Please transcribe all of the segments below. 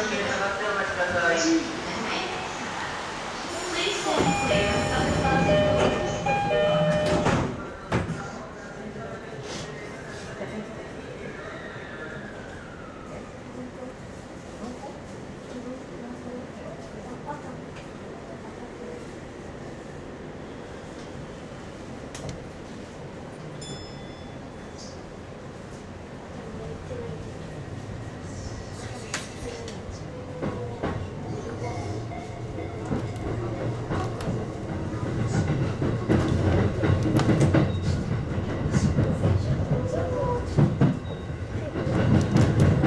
していただくようなくださ。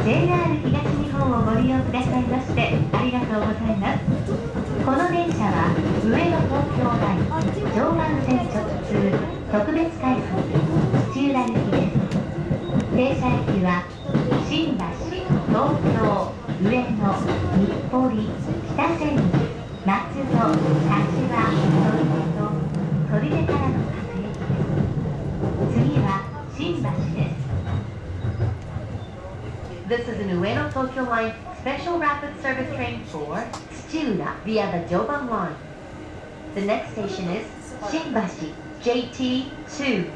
JR 東日本をご利用くださいましてありがとうございます。この電車は上野東京台常磐線直通特別快速土浦行きです。停車駅は新橋東京上野日暮里北千住松戸柏鳥取と砦からの各駅です。次は新橋です This is an Ueno Tokyo Line special rapid service train for Tsuna via the Joban Line. The next station is Shinbashi, JT2.